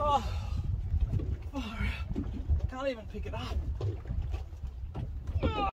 Oh. oh can't even pick it up.